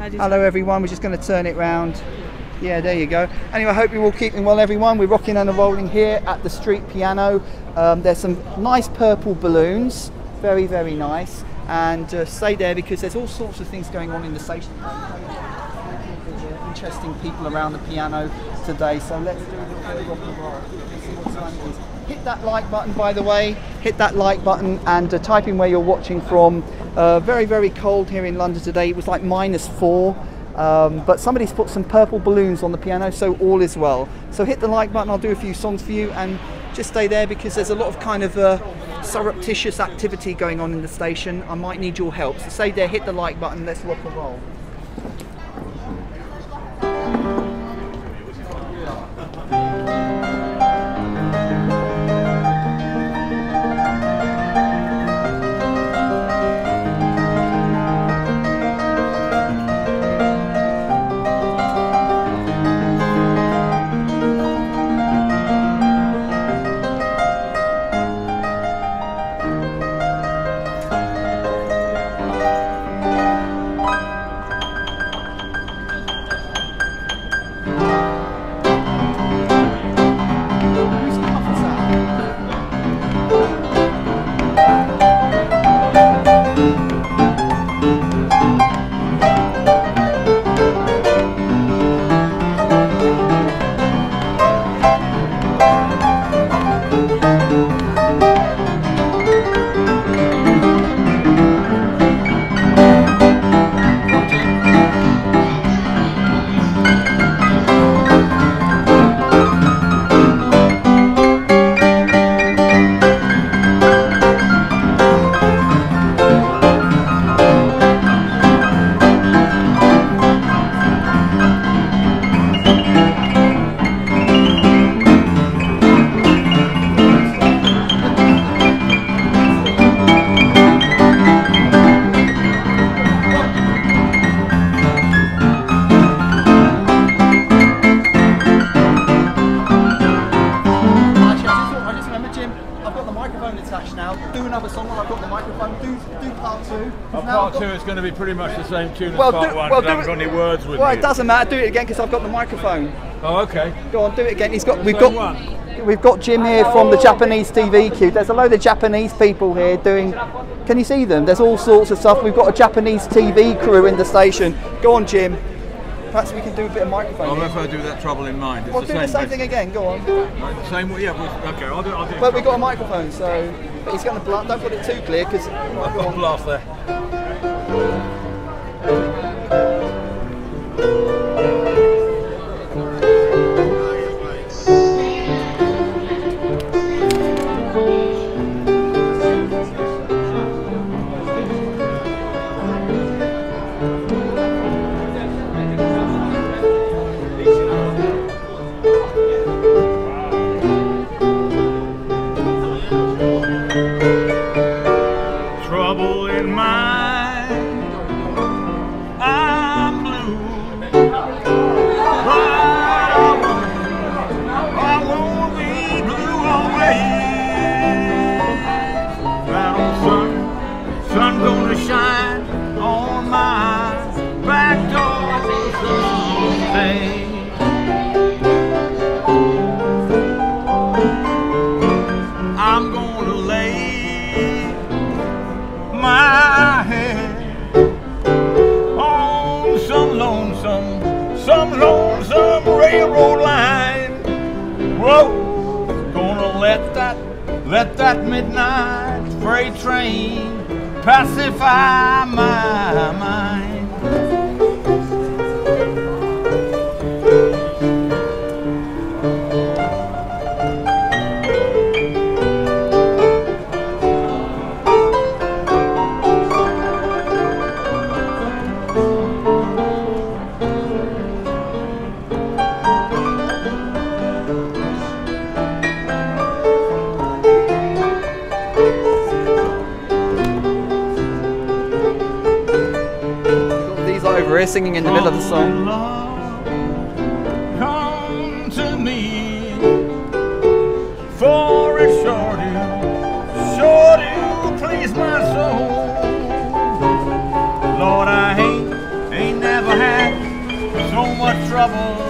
Hello everyone, we're just going to turn it round. Yeah, there you go. Anyway, I hope you're all keeping well, everyone. We're rocking and rolling here at the street piano. Um, there's some nice purple balloons, very, very nice. And uh, stay there because there's all sorts of things going on in the station. Interesting people around the piano today. So let's do a little bit of rock and roll. Hit that like button, by the way. Hit that like button and uh, type in where you're watching from. Uh, very, very cold here in London today. It was like minus four. Um, but somebody's put some purple balloons on the piano, so all is well. So hit the like button, I'll do a few songs for you, and just stay there because there's a lot of kind of uh, surreptitious activity going on in the station. I might need your help. So stay there, hit the like button, let's rock and roll. Another song I've got the microphone. Do, do part two. Uh, now part two got- is going to be pretty much the same tune as Well, part do, one. well, but I haven't got it- any words with Well, me. it doesn't matter. Do it again because I've got the microphone. Oh, okay. Go on, do it again. He's got. We've got. one. We've got Jim here from the Japanese TV queue. There's a load of Japanese people here doing. Can you see them? There's all sorts of stuff. We've got a Japanese TV crew in the station. Go on, Jim. Perhaps we can do a bit of microphone. I'll I do that trouble in mind. It's Well, the do same, the same thing again. Go on. Right, the same way. Yeah. Okay. I'll do. I'll do. But we've got a microphone, so but he's going to blast. Don't put it too clear because. I've got a blast there. That midnight freight train pacify my mind. racing singing in the middle of the song. Come to me for a please my soul. Lord, I ain't, ain't never had so much trouble.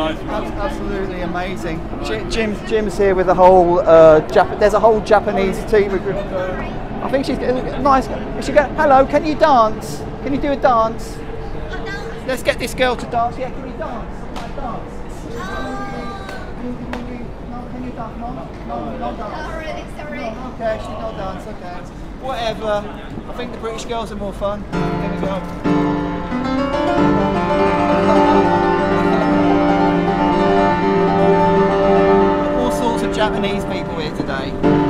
Nice Absolutely amazing. Ji- Jim, Jim's here with a whole. Uh, Jap- there's a whole Japanese team. With, I think she's nice. She go. Hello. Can you dance? Can you do a dance? Let's get this girl to dance. Yeah. Can you dance? Can you dance? Can you- can no, Can you dance? No, no, no dance. Sorry, sorry. Okay, she's not dance. Okay. Whatever. I think the British girls are more fun. Here we go. Japanese people here today.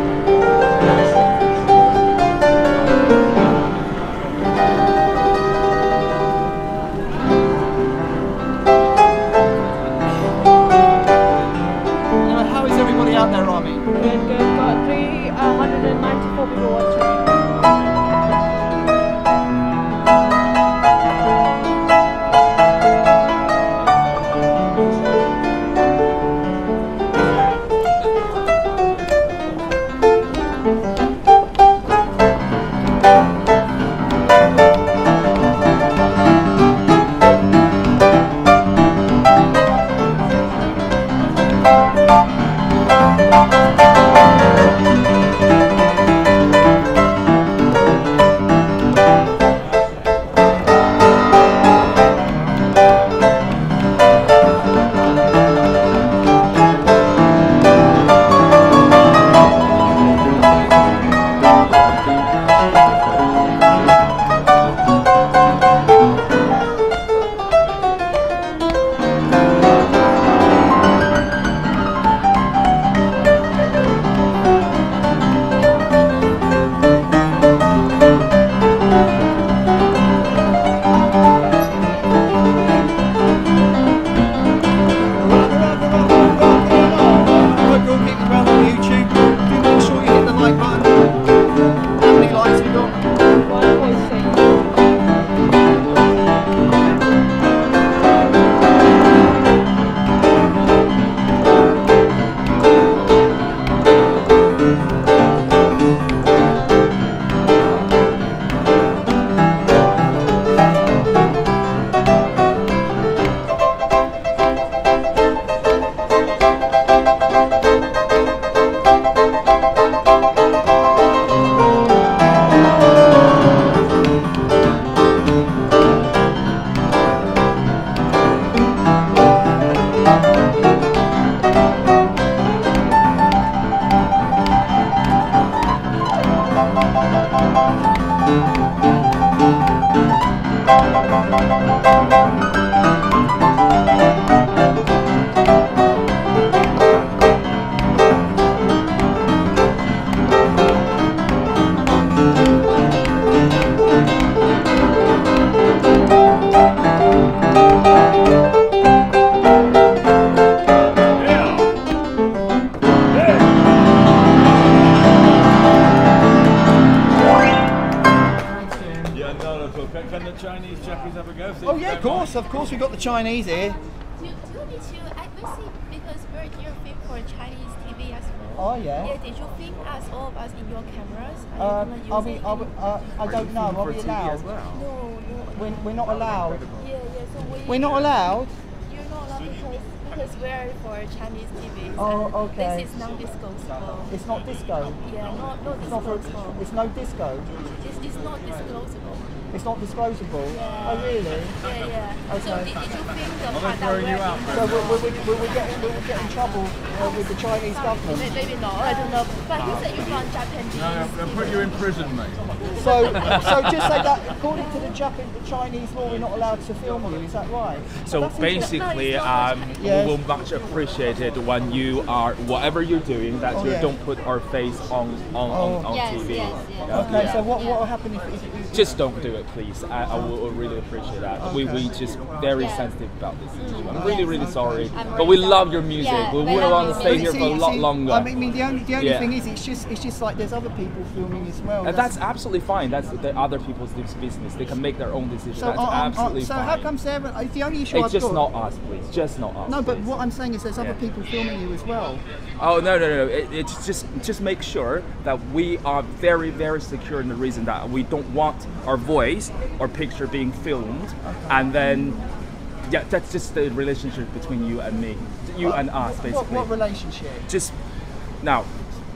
Are we? Are we? Uh, I don't know. Are we allowed? No, no. We're, we're not allowed. Yeah, yeah, so we... We're not allowed. You're not allowed because, because we're for Chinese TV. Oh, okay. This is non-disclosable. It's not disco. Yeah, not, not It's not for. It's no disco. It's, it's not disclosable. It's not disclosable. Oh, really? Yeah, yeah. So Okay. did, did you film the Are that throwing you we're out, in? So will, will, we, will, we get, will we get in trouble uh, with the Chinese government? Maybe not. I don't know. But you said you from Japanese. No, they'll put you in prison, mate. So, so just say that according to the Japan, the Chinese law, we're not allowed to film you. Is that right? So That's basically, No, it's not um, Yes. we will much appreciate it when you are whatever you're doing that Oh, you yeah. don't put our face on on, on, on Yes, TV. yes, yes. Okay, Yeah. so what what will happen if, if, if just don't do it, please. I, I will really appreciate that. We we just very Yeah. sensitive about this. I'm really really Okay. sorry, I'm but we really love your music. Yeah, we we will love want to stay music. here for a lot longer. I mean, the only the only Yeah. thing is, it's just it's just like there's other people filming as well. and that's absolutely fine. That's the other people's business. They can make their own decisions. so. that's uh, uh, uh, absolutely so fine. how come Sarah? uh, The only issue it's I've just got. not us, please. Just not us. no, but please. what I'm saying is there's other people filming you as well. Oh no no no! no. It, it's just just make sure that we are very very secure in the reason that we don't want our voice or picture being filmed, and then yeah, that's just the relationship between you and me, you and us basically. what relationship? just now,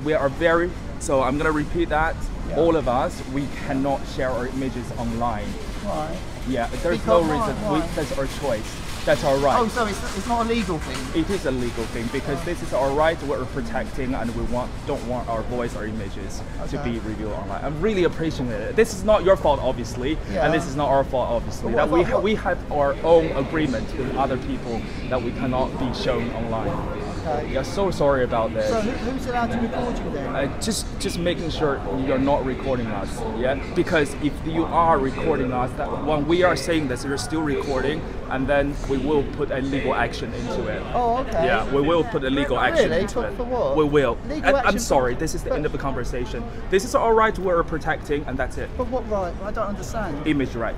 we are very. So I'm gonna repeat that. Yeah. All of us, we cannot share our images online. Right. Yeah, there's Because no why? reason. Why? We, that's our choice. That's our right. Oh, so it's, it's not a legal thing. It is a legal thing because oh. this is our right we're protecting and we want don't want our voice or images to be revealed online. I'm really appreciating it. This is not your fault obviously Yeah. and this is not our fault obviously. That we ha- we have our own agreement with other people that we cannot be shown online. Okay. Yeah, so sorry about this. So who, who's allowed to record you then? Uh, just just making sure you're not recording us, yeah. Because if you are recording us, that when we are saying this, you're still recording, and then we will put a legal action into it. Oh, okay. Yeah, we will put a legal action Really? into For- it. for what? We will. Legal action I'm sorry, this is the end of the conversation. This is our right we're protecting, and that's it. But what right? I don't understand. Image right.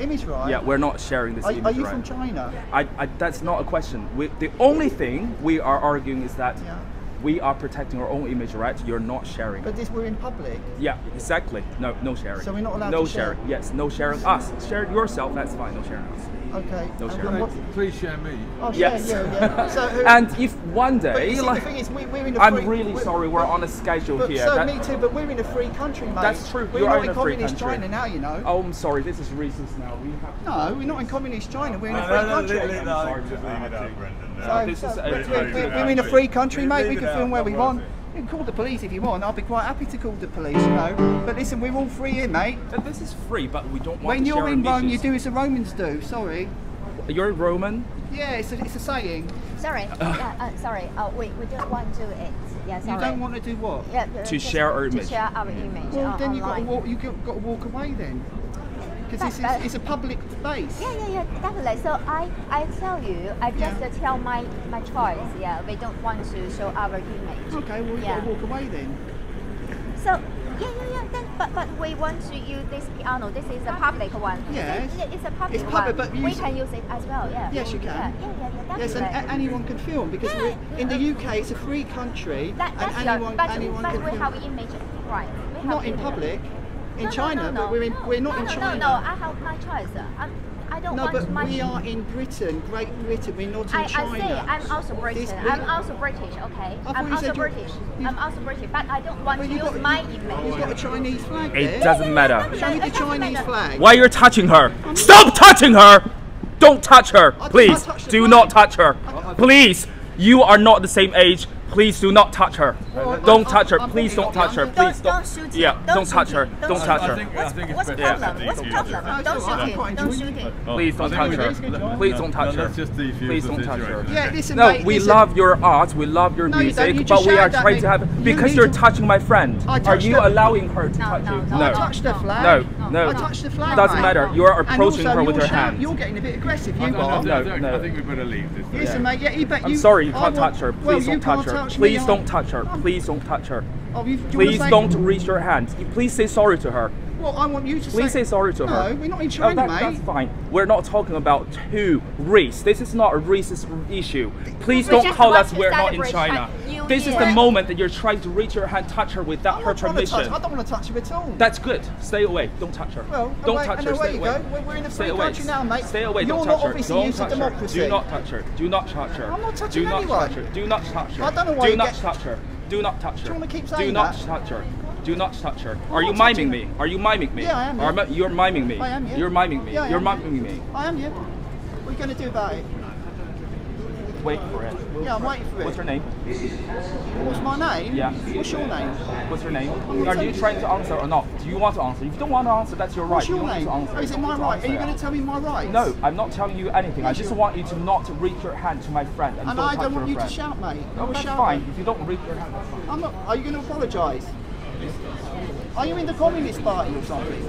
Image right? Yeah, we're not sharing this Are, image are you right. from China? I, I, that's not a question. We, the only thing we are arguing is that Yeah. we are protecting our own image right. You're not sharing. But this we're in public. Yeah, exactly. No, no sharing. So we're not allowed no to share? sharing. Yes, no sharing us. Share it yourself. That's fine. No sharing us. Okay. No And what- Please share me. Oh, share, Yes. yeah, yeah. So who, and if one day, you see, like, the thing is, we, we're in a I'm free, really we're- sorry, we're on a schedule But here. so That- me too, but we're in a free country, mate. That's true, We're not in in communist country. China now, you know. Oh, I'm sorry. This is racist now. We have. No, we're not in communist China. We're in a No, free no, no, country. I'm sorry, Just leave it out, Brendan. So, this is we're, Leave we're, it we're, out. we're in a free country, mate. We can film where we want. Worth it. You can call the police if you want. I'll be quite happy to call the police, you know. But listen, we're all free here, mate. Uh, This is free, but we don't want When to you're share in Rome, you images. do as the Romans do. Sorry. You're a Roman. Yeah, it's a, it's a saying. Sorry, yeah, uh, sorry. Uh, we, we don't want to it. Yeah, sorry. You don't want to do what? yeah, uh, To just share our image. To share our image Well, uh, then you've got to online. walk. You got to walk away then, because this is it's a public space. Yeah, yeah, yeah, definitely. So I, I tell you, I just Yeah. uh, tell my, my choice. Yeah, we don't want to show our image. Okay, well you've yeah. got to walk away then. So yeah, yeah, yeah. Then, but but we want to use this piano. This is a public one. Yes. It's, it's a public It's public, one. but we can use it as well. Yeah. Yes, you can. Yeah, yeah, yeah, yeah Yes, and a- anyone can film because Yeah, in the. UK it's a free country that, and that's anyone your, but, anyone but can we film. have image right. We have Not in public, in No, China, no, no, but we're in no. we're not no, in China. No, no, I have my choice. I'm, I don't No, want but my. we are in Britain, Great Britain. We're not in I, I China. say I'm also British. This- I'm also British. Okay. I'm also British. you- I'm also British, but I don't want Well, to you've use got, my You've image. got a Chinese flag It there. doesn't matter. Show me the Chinese matter. flag. Why you're touching her? Stop touching her! Don't touch her, I- I please. Do not touch her, please. You are not the same age. Please do not touch her. Well, Don't touch her. Please don't touch her. Please Don't- don't. don't shoot it. Yeah, Don't don't touch her. Don't Don't touch her. What's, think it's what's the problem? What's the problem? Don't shoot all right, it. Don't shoot it. Oh, Please don't touch her. Please don't touch her. Let's just defuse Please don't touch her. Yeah, listen, No, we love your art. We love your No, you don't. You music, but we are trying to have because you're touching my friend. Are you allowing her to touch you? no. I No. touched the flag. No, no. I touched the flag. Doesn't matter. You are approaching her with you're your hand. You're getting a bit aggressive. You are. No, no. I think we better leave this. Listen, mate. Yeah, you bet I'm sorry, you can't touch her. Please don't touch can't her. Please don't touch her. Please don't touch her. Oh, you, you Please don't reach your hand. Please say sorry to her. Well, I want you to Please say sorry to her. No, we're not in Oh, China, that- mate. That's fine. We're not talking about two race. This is not a racist issue. Please We don't call us we're not in China. New This is the moment that you're trying to reach her hand, touch her without I'm her not trying to touch- permission. I don't want to touch you at all. That's good. Stay away. Don't touch her. Well, don't away- touch and her. away Stay you away. go. We're- we're in a Stay free away. country now, mate. Stay away. You're don't touch her. obviously don't used to touch her. democracy. Do not touch her. Do not touch her. I'm not touching Do not anyone. touch her. Do not touch her. I don't know why Do not touch her. Do not touch her. you wanna keep Do not touch her. Do not touch her. Are I'm you miming me? Are you miming me? Yeah, I am, yeah. mi- you're miming me. I am, yeah. You're miming me. Yeah, I you're am. miming me. I am, yeah. What are you going to do about it? Wait for it. Yeah, I'm waiting for it. What's her name? What's my name? Yeah. What's your name? What's her name? Are you trying to answer or not? Do you want to answer? If you don't want to answer, that's your right. What's you your don't name? Oh, is it my right? Are you going to tell me my rights? No, I'm not telling you anything. I just you want you to not reach your hand to my friend and, And don't I don't want you to shout, mate. No, that's shout, fine. mate. If you don't reach your hand, that's fine. I'm not. Are you going to apologise? Are you in the Communist Party or something?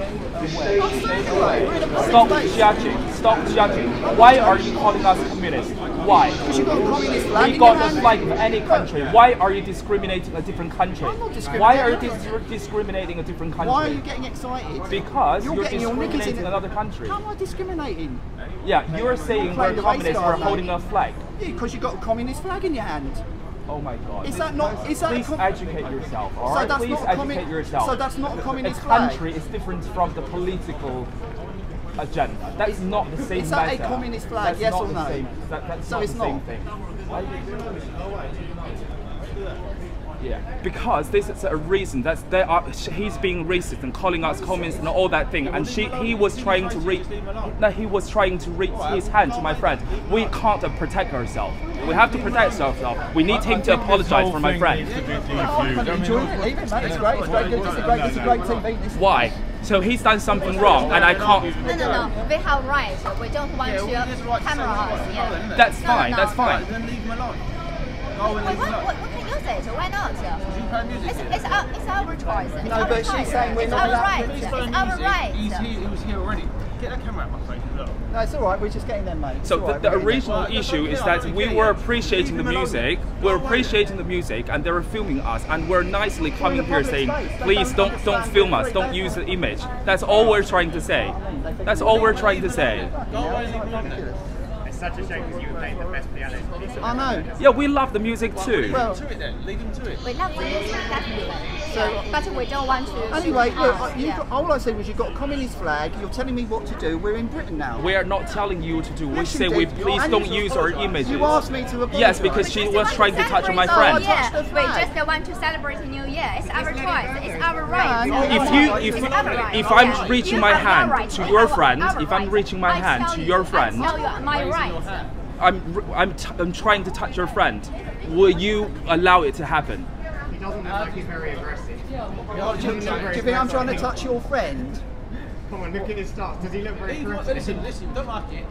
I'm saying anyway, we're in a public Stop place. judging. Stop judging. Why are you calling us communists? Why? Because you've got a communist flag We got your the flag of any country. Why are you discriminating a different country? I'm not Why are you discriminating. dis- discriminating a different country? Why are you getting excited? Because You're you're, getting your knickers in discriminating another country. How am I discriminating? Yeah, you're saying Play we're communists, card, we're holding mate. a flag. Yeah, because you've got a communist flag in your hand. Oh my god. Is that not? Is that Please a educate yourself, So alright? that's Please not a educate yourself. so that's not a A communist flag? country is different from the political agenda. That is not the same Is that a communist flag, That's yes not or the no? Same, that, that's So not it's the same not? thing. Yeah, because this is a reason that they are. He's being racist and calling us communists and all that thing. And she, he was trying to reach. No, he was trying to reach his hand to my friend. We can't uh, protect ourselves. We have to protect ourselves. We need him to apologize for my friend. I'm enjoying it. Leave it, mate. It's great. It's great. This is great. This is great TV. This is Why? So he's done something wrong, and I can't. No, no, no. We have rights. We don't want to camera us. Yeah. That's No, fine. no, That's no. fine. Then leave him alone. Go and Wait, leave him what, alone. what, we can use it. Why not? It's, it's, our, it's our choice. It's No, our but she's saying we're it's not allowed- right. He's It's playing our music. right. He's here, he was here already. Get that camera out my face as well. No, it's all right. We're just getting them, mate. It's So all the, right, the original Well, issue is that we were appreciating the Leave him alone. music, we're appreciating the music, and they were filming us, and we're nicely coming here saying, please don't don't don't film us, don't use the image. That's all we're trying to say. That's all we're trying to say. Go away and leave him alone then. It's such a shame because you were playing the best piano piece of I know. Yeah, we love the music too. Well, To it then. Leave him to it. We love the music, definitely. So, but we don't want to. Anyway, look, Ah, you yeah. got, all I said was you've got a communist flag. You're telling me what to do. We're in Britain now. We are not telling you what to do. We Yes, say did. we please And don't you- use our images. You asked me to apologise. Yes, because We she was trying to touch celebrate my our- friend. Yeah, Touch the we just want to celebrate New Year. It's our choice. It's our right. If you, if, It's our right. if I'm reaching my hand to your friend, if I'm reaching my hand to your friend, tell you my right. I'm, r- I'm, t- I'm trying to touch your friend. Will you allow it to happen? He doesn't look like he's very aggressive. Oh, do you, do you think I'm trying to touch your friend? Come on, look at his start. Does he look very Leave aggressive? Listen, listen, don't like it.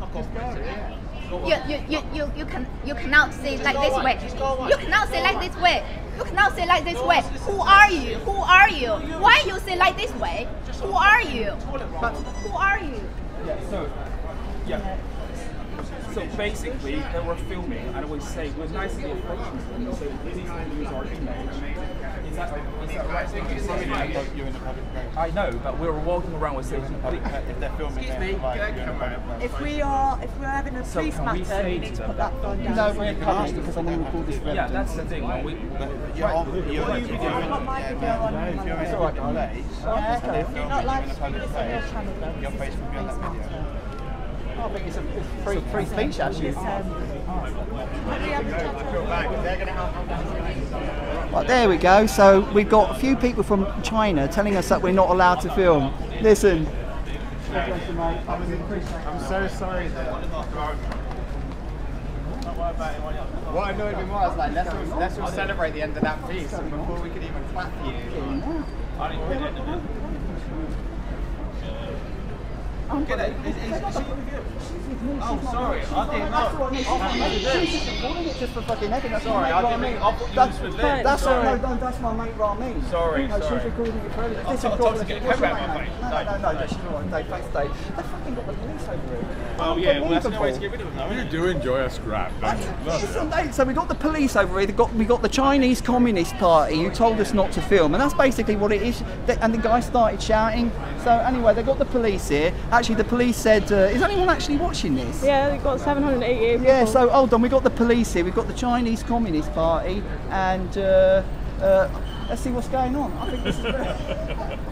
Fuck off, mate. You, you, you, you, you can you cannot say like this way. You cannot say like this way. You cannot say like this way. Who are you? Who are you? Why you say like this way? Who are you? Who are you? Yeah, so, yeah. So basically, they were filming, and we say we're nicely approaching them. So please don't use our image. Is that, is that right? You're in the. I know, but we were walking around with saying, If they're filming, Excuse me, then like, get that you're in the camera public out. place. If we are if we're having a So police can we matter, say need to put that phone down. No, we're public because I'm going to record this yeah, that's the thing. man. We, You're on, you're, you're, I've got my video on if you're in my a public place, Yeah, and they're you're filming not you live in a streaming public this on your place, channel though. your This face is will be on that police video. Matter. I think it's a it's free, free speech, actually. Um, can we have a chat over- They're going to have Right, there we go. So we've got a few people from China telling us that we're not allowed to film. Listen. I'm so sorry that. What annoyed me more was like, let's all, let's all celebrate the end of that piece and before we could even clap for you. Get it. Is, is, is she with? Oh, sorry. I didn't know. Oh, she's recording it just for fucking evidence. Sorry, I didn't mean- I thought you That's, was with that's, Sorry. no, no, that's my mate Ramin. Sorry, no, sorry. she's recording it for evidence. I Listen, told- God, told to get the what's camera out name, my face. No, no, no, no, she's not. They face day. They fucking got the police over here. Oh, yeah, well, that's the way to get rid of them, You do enjoy a scrap, don't you? So we got the police over here. Got we got the Chinese Communist Party who told us not to film, and that's basically what it is. And the guy started shouting. So anyway, they got the police here. Actually, the police said, uh, "Is anyone actually watching this?" Yeah, we've got 788 people. Yeah, so hold on, we've got the police here, we've got the Chinese Communist Party, and uh, uh, let's see what's going on. I think this is very...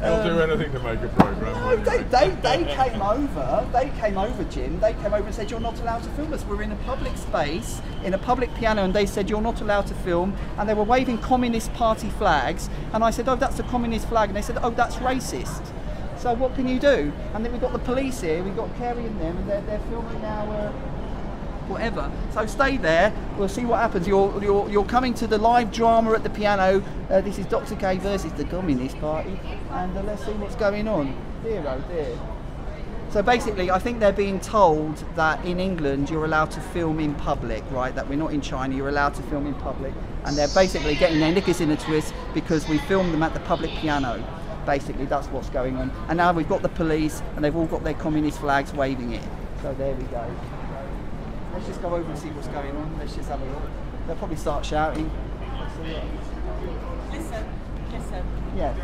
They'll do anything to make a program. No, they, they, they came over, they came over, Jim, they came over and said, you're not allowed to film us. We're in a public space, in a public piano, and they said, you're not allowed to film. And they were waving Communist Party flags. And I said, oh, that's a Communist flag. And they said, oh, that's racist. So what can you do? And then we've got the police here, we've got Kerry and them, and they're, they're filming our... Uh, whatever. So stay there. We'll see what happens. You're you're, you're coming to the live drama at the piano. Uh, this is Dr. K versus the Communist Party, and uh, let's see what's going on. Dear oh dear. So basically, I think they're being told that in England you're allowed to film in public, right? That we're not in China, you're allowed to film in public, and they're basically getting their knickers in a twist because we filmed them at the public piano. Basically, that's what's going on. And now we've got the police, and they've all got their communist flags waving it. So there we go. Let's just go over and see what's going on. Let's just have a look. They'll probably start shouting. Listen, listen. Yeah.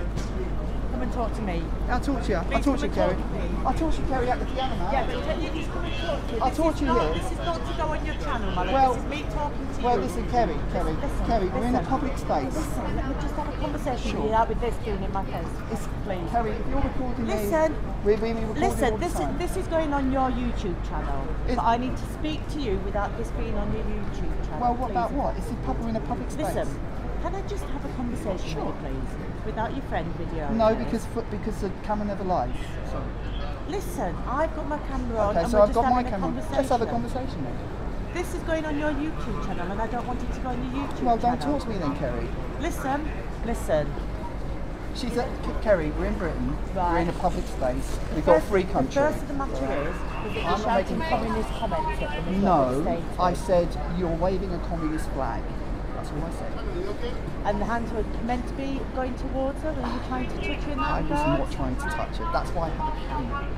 Come and talk to me. I'll talk to you. I'll talk to you, Kerry. talk to me. I'll talk to you, Kerry, at the piano, man. Yeah, but can you just come and talk to me? I'll This talk to you not- here. This is not to go on your channel, my love. Well- this is me talking to Well, listen, Kerry, Kerry, Listen, Kerry, we're in a public space. Listen, let me just have a conversation Sure. with you out with this doing in my face. It's, Please. Kerry, if you're recording me, Listen. we, we, we record Listen, this is, this is going on your YouTube channel. Is- but I need to speak to you without this being on your YouTube channel. Well, what about please. what? It's in pub, we're in a public space. Listen, can I just have a conversation Sure. with you, please? Without your friend video. No, okay? because because the camera never lies. Sorry. Listen, I've got my camera on Okay, so we're I've got my camera. Let's have a conversation then. This is going on your YouTube channel and I don't want it to go on your YouTube channel. Well, don't channel. talk to me then, Kerry. Listen, listen. She's at K- Kerry. We're in Britain. Right. We're in a public space. We've got a First- free country. The first of the matter is, is I'm you're not shouting making- communist comments at them. No, you're saying to I said you're waving a communist flag. That's all I said. And the hands were meant to be going towards her. Were you trying to touch her in that I was not trying to touch it. That's why I have a camera.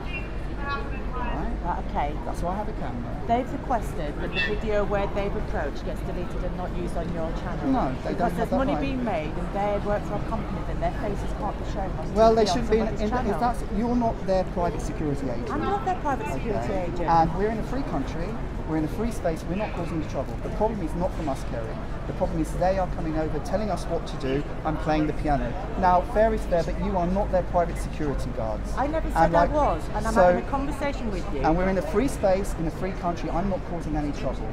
Right? Right, uh, okay. That's why I have a camera. They've requested that the video where they've approached gets deleted and not used on your channel. No, they because don't have there's that money right. being made and they work for a company that their faces can't be shown on Well, they should be. In, in, if that's you're not their private security agent. I'm not their private security Okay. agent. And we're in a free country. We're in a free space. We're not causing you trouble. The problem is not from us, Kerry. The problem is they are coming over, telling us what to do. I'm playing the piano. Now, fair is fair, but you are not their private security guards. I never said like- I was, and I'm so- having a conversation with you. And we're in a free space, in a free country. I'm not causing any trouble.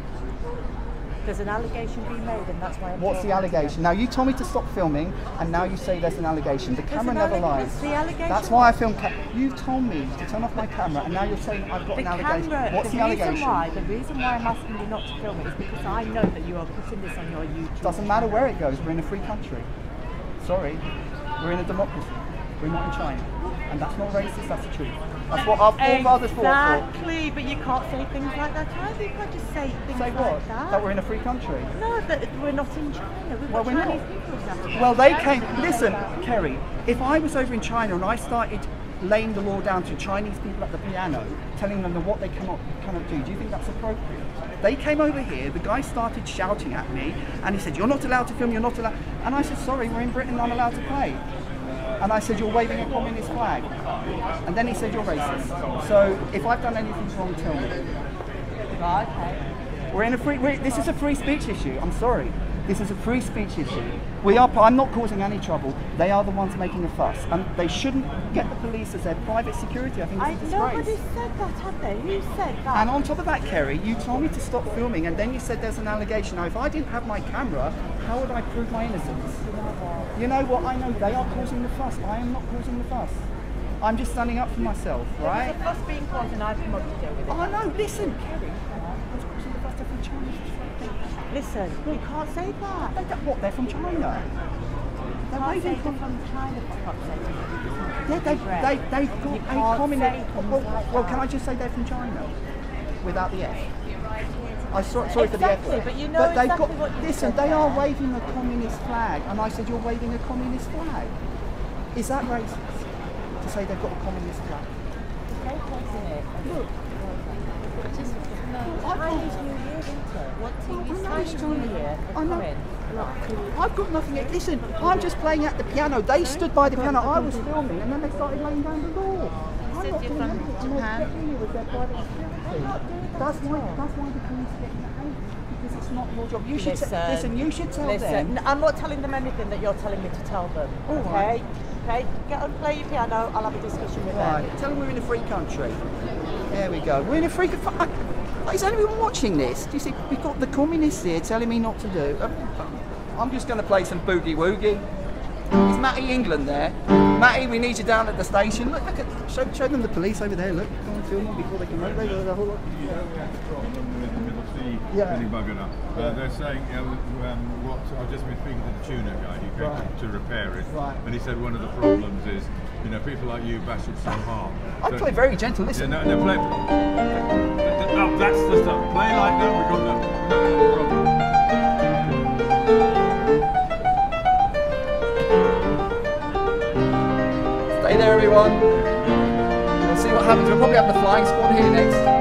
There's an allegation being made, and that's why I'm What's the allegation? Now you told me to stop filming, and now you say there's an allegation. The camera never lies. the allegation. That's why I film. You told me to turn off my camera, and now you're saying I've got The an allegation. camera, What's the, the, reason allegation? why, the reason why I'm asking you not to film it is because I know that you are putting this on your YouTube. Doesn't matter where it goes. We're in a free country. Sorry, we're in a democracy. We're not in China, and that's not racist. That's the truth. That's what our forefathers fought for. Exactly, but you can't say things like that either. You can't just say things Say like that. That we're in a free country. No, that we're not in China. We've Well, got we're Chinese not. people exactly. Well, they came. Listen, Kerry. If I was over in China and I started laying the law down to Chinese people at the piano, telling them what they cannot cannot do, do you think that's appropriate? They came over here. The guy started shouting at me, and he said, "You're not allowed to film. You're not allowed." And I said, "Sorry, we're in Britain. I'm allowed to play." And I said, "You're waving a communist flag." And then he said, "You're racist." So if I've done anything wrong, tell me. Right, okay. We're in a free. This is a free speech issue. I'm sorry. This is a free speech issue. We are. I'm not causing any trouble. They are the ones making a fuss, and they shouldn't get the police as their private security. I think I, it's a nobody said that, have they? Who said that? And on top of that, Kerry, you told me to stop filming, and then you said there's an allegation. Now, if I didn't have my camera, how would I prove my innocence? You know what? I know they are causing the fuss. I am not causing the fuss. I'm just standing up for myself, right? There's a fuss being caused and I've come up to deal with it. Oh no! Listen, Kerry. I was causing the fuss. They're from China. Listen, you can't say that. They, what? They're from China. They're You can't say waving they're from China, for fuck's sake. Yeah, they, they, they've got a communist. Well, like well, can I just say they're from China without the F? I saw, sorry for the F word. but you know they've exactly got, what you Listen, said they are waving a communist flag, and I said you're waving a communist flag. Is that racist to say they've got a communist flag? There's no place in it. Look, Just no. Chinese New Year, isn't it? What I TV know it's Chinese China. New Year? I Come know. in. Look. I've got nothing. Listen, I'm just playing at the piano. They stood by the piano. I was filming, and then they started laying down the law. I'm not you're doing from anything. I'm not getting you with their private security. That's why. That's why the police get because it's not your job. You should. Listen, listen. You should tell Listen, them. I'm not telling them anything that you're telling me to tell them. All okay? right. Okay, get on, play your piano. I'll have a discussion with them. Right, tell them we're in a free country. There we go. We're in a free country. Is anyone watching this? Do you see? We've got the communists here telling me not to do. I'm just going to play some boogie woogie. Is Matty England there? Matty, we need you down at the station. Look, look at, show, show them the police over there. Look, go and film them before they can run over the whole lot. Yeah. Really up. Uh, they're saying, you know, um, what, I've just been speaking to the tuner guy who came Right. to, to repair it, Right. and he said one of the problems is, you know, people like you bash it so hard. I So- play very gentle. Yeah, Listen. no, no, play. Oh, that's the stuff. Play like that. We got no. Stay there, everyone. We'll see what happens. We'll probably have the flying squad here next.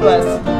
Bless.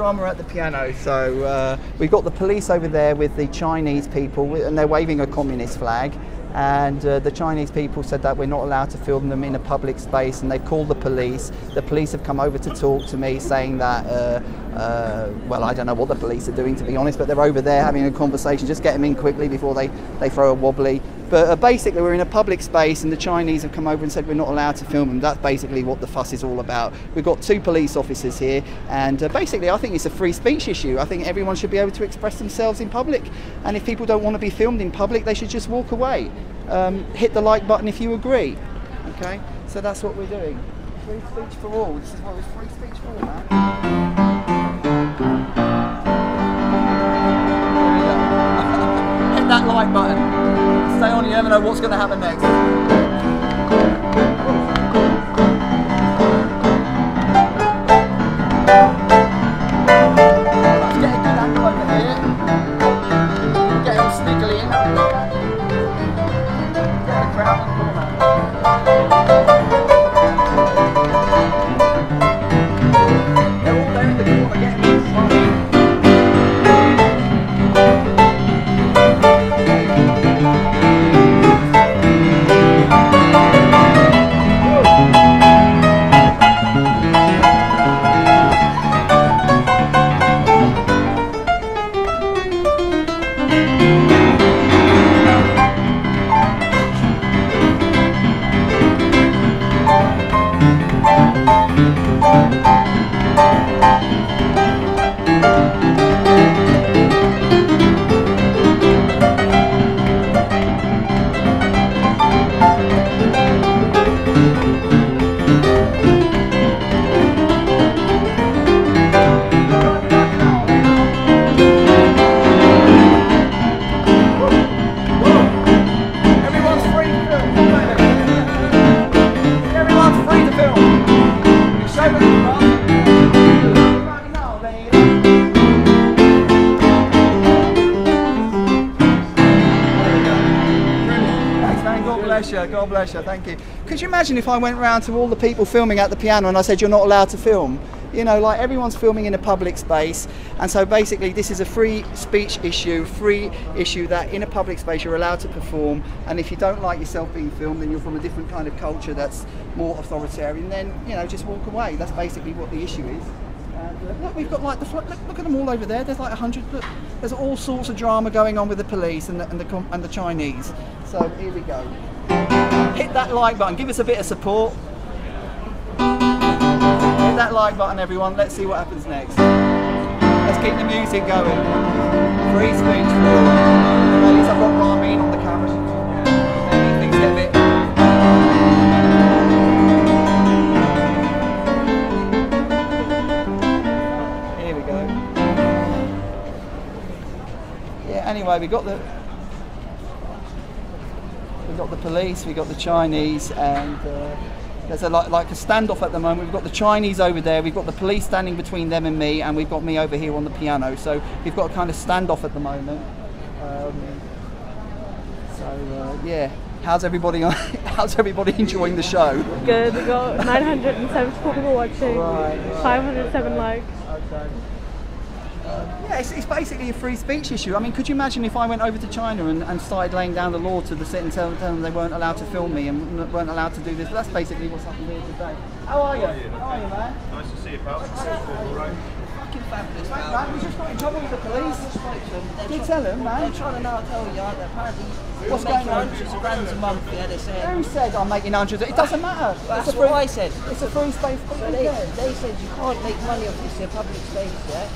Drama at the piano. So uh, we've got the police over there with the Chinese people, and they're waving a communist flag. And uh, the Chinese people said that we're not allowed to film them in a public space, and they've called the police. The police have come over to talk to me, saying that, uh, uh, well, I don't know what the police are doing to be honest, but they're over there having a conversation. Just get them in quickly before they, they throw a wobbly. But uh, basically, we're in a public space, and the Chinese have come over and said we're not allowed to film them. That's basically what the fuss is all about. We've got two police officers here, and uh, basically, I think it's a free speech issue. I think everyone should be able to express themselves in public, and if people don't want to be filmed in public, they should just walk away. Um, hit the like button if you agree. Okay, so that's what we're doing. Free speech for all. This is what it's free speech for, man. We go. hit that like button. Stay on, you never know what's going to happen next. Let's God bless you. Thank you. Could you imagine if I went round to all the people filming at the piano and I said, You're not allowed to film? You know, like everyone's filming in a public space. And so basically, this is a free speech issue, free issue that in a public space you're allowed to perform. And if you don't like yourself being filmed then you're from a different kind of culture that's more authoritarian, then, you know, just walk away. That's basically what the issue is. Uh, look, we've got like the look, look at them all over there. There's like a hundred. There's all sorts of drama going on with the police and the, and the and the Chinese. So here we go. Hit that like button. Give us a bit of support. Hit that like button, everyone. Let's see what happens next. Let's keep the music going. Free speech for all. At least I've got Ramin on the camera. Things get a bit. Here we go. Yeah, Anyway, we got the we got the police, we've got the Chinese, and uh, there's a like, like a standoff at the moment. We've got the Chinese over there, we've got the police standing between them and me, and we've got me over here on the piano. So we've got a kind of standoff at the moment. Um, so uh, yeah, how's everybody? how's everybody enjoying the show? Good. We got 974 people watching. Right, right. 507 likes. Okay. Yeah, it's, it's basically a free speech issue. I mean, could you imagine if I went over to China and, and started laying down the law to the sit and tell, tell them they weren't allowed to film me and weren't allowed to do this? But that's basically what's happened here today. How are you? How are you, man? Nice to see you, pal. Fucking fabulous, man. man. We just got in trouble with the police. Did you tell them, man? They're trying to now tell you that apparently What's you're going on? hundreds of rands a month. Yeah, they're saying. Who said I'm making hundreds? It doesn't matter. That's it's what free, I said. It's a free space. So they, they said you can't make money off this in public space, yeah?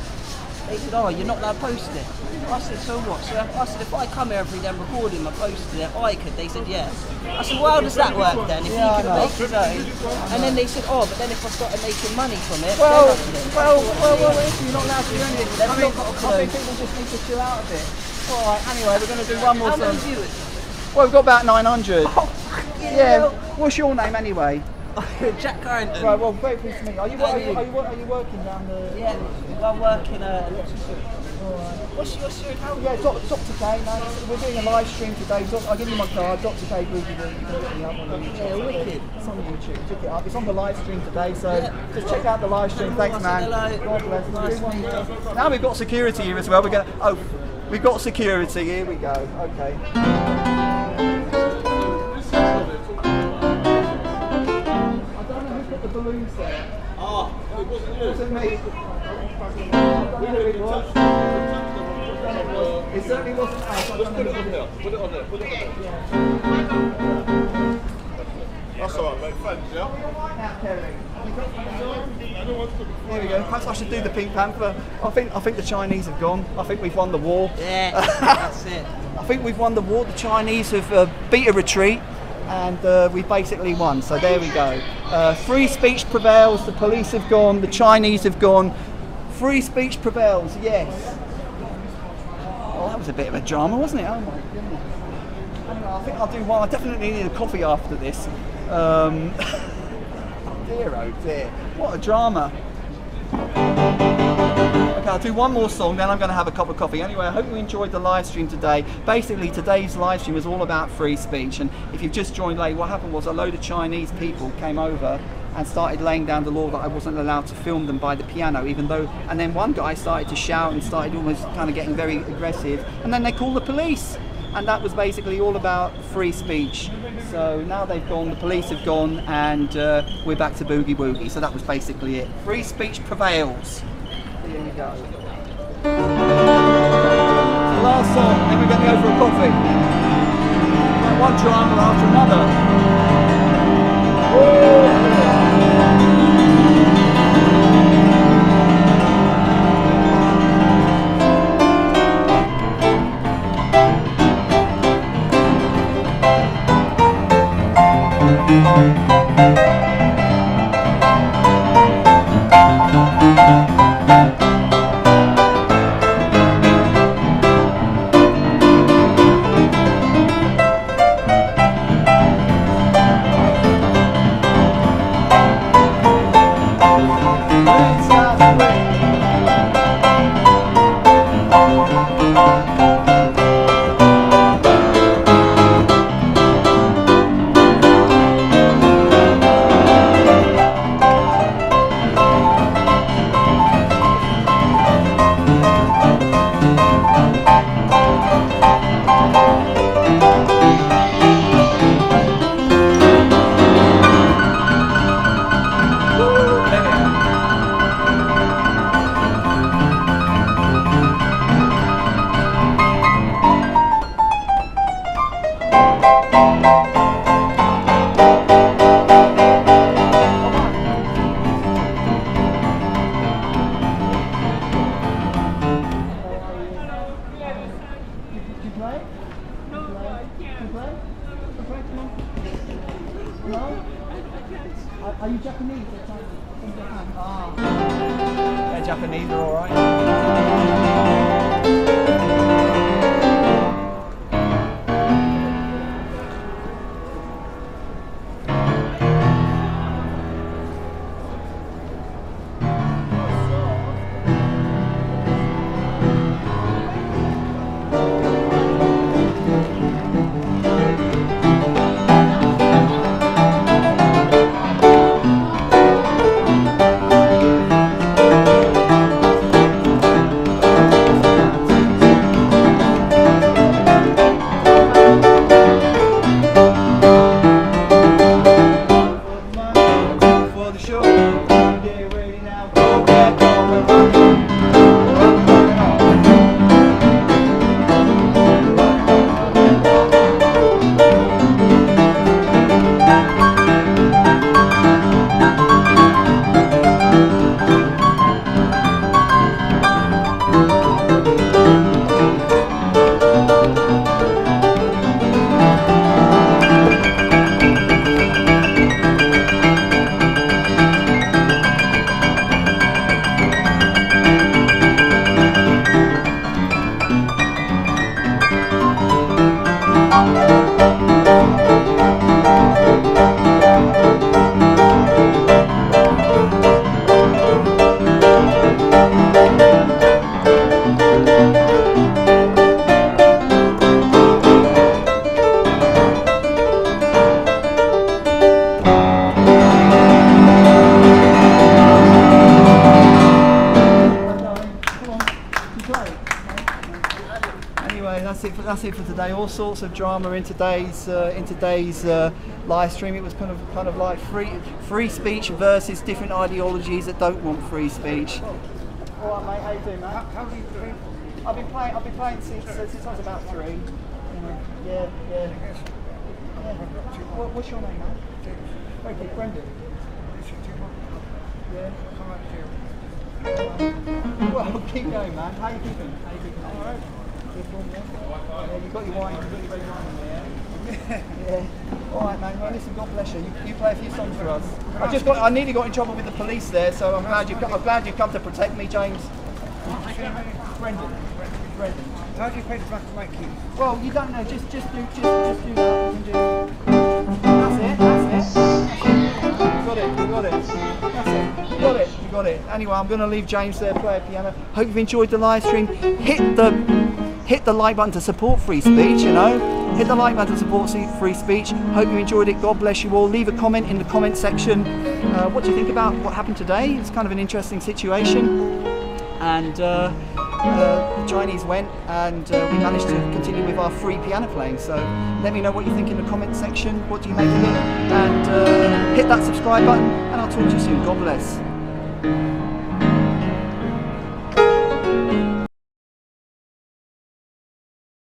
They said, oh, you're not allowed to post it. I said, so what? So I said, if I come here every day and record him and post it, I could. They said, yes. I said, well, how does that work then? If Yeah, you can make his own. And then they said, oh, but then if I started making money from it, Well, then well, well, well, if you're not allowed to do anything, They've I mean, not got a I think clue. people just need to chill out a bit. All right, anyway, we're going to do one more How song. many viewers? Well, we've got about 900. yeah. hell. What's your name anyway? Jack Carrington. Right, well, very pleased to meet you. Are you, are you, are you, are you working down the... Yeah, I work in a uh, electrician. What's your, what's your? Yeah, Doc- Dr. K, man. We're doing a live stream today. Doc- I'll give you my card, Dr. K Boogie Boogie. You can look me up on YouTube. Yeah, wicked. It's on YouTube. Check it out. It's on the live stream today, so Yeah. just check out the live stream. Thanks, man. God bless. Nice Do one to meet more. Now we've got security here as well. We're gonna. Oh, we've got security. Here we go. Okay. Balloons there. Ah, it wasn't Was it me? I don't know who it was. It certainly wasn't us. I don't know who it was. Put it on there, put it on there. That's alright, mate. Thanks, yeah? Now, Kerry. Here we go. Perhaps I should do the Pink Panther. I think I think the Chinese have gone. I think we've won the war. Yeah, that's it. I think we've won the war. The Chinese have uh, beat a retreat, and uh, we basically won. So there we go. Uh, free speech prevails. The police have gone. The Chinese have gone. Free speech prevails. Yes. Oh, that was a bit of a drama, wasn't it? Oh my goodness. I think I'll do one. I definitely need a coffee after this. Um, dear, oh dear. What a drama. Okay, I'll do one more song, then I'm going to have a cup of coffee. Anyway, I hope you enjoyed the live stream today. Basically, today's live stream was all about free speech. And if you've just joined late, what happened was a load of Chinese people came over and started laying down the law that I wasn't allowed to film them by the piano, even though. And then one guy started to shout and started almost kind of getting very aggressive. And then they called the police. And that was basically all about free speech. So now they've gone, the police have gone, and uh, we're back to boogie woogie. So that was basically it. Free speech prevails. Here we go. The last song, then we're going to go for a coffee. One drama after another. you play? No, I can't. You play? You play? Come on. No? Are, are you Japanese or From Japan? Ah. Yeah, Japanese are alright. Today. All sorts of drama in today's uh, in today's uh, live stream. It was kind of kind of like free free speech versus different ideologies that don't want free speech. All right, mate. How you doing, mate? How, do you doing? I've been playing. I've been playing since uh, since I was about three. Yeah, yeah. yeah. What, what's your name? Thank you, Brendan. Yeah. Well, keep going, man. How you keeping? How you keeping? All right. Good one, yeah. Yeah, you got your wine. You got your red wine there. Yeah. yeah. All right, man. Well, listen. God bless you. you. You play a few songs for us. I just got. I nearly got in trouble with the police there, so I'm glad you. I'm glad you've come to protect me, James. Brendan. Brendan. How do you pay the back of my keys? Well, you don't know. Just, just do, just, just do that. You can do. That's it. That's it. You got it. You got it. That's it. You got it. You got it. Anyway, I'm going to leave James there play a piano. Hope you've enjoyed the live stream. Hit the, hit the like button to support free speech. You know, hit the like button to support free speech. Hope you enjoyed it. God bless you all. Leave a comment in the comment section. Uh, what do you think about what happened today? It's kind of an interesting situation and uh, uh, the Chinese went and uh, we managed to continue with our free piano playing. So let me know what you think in the comment section. What do you make of it? And uh, hit that subscribe button and I'll talk to you soon. God bless.